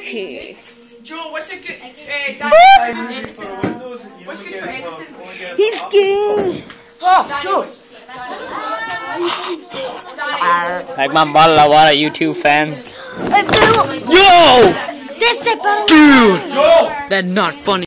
Okay. Joe, what's your good? Hey, what's good for editing? He's gay. Oh, like my mother, what you two fans? Yo! Dude! That's not funny.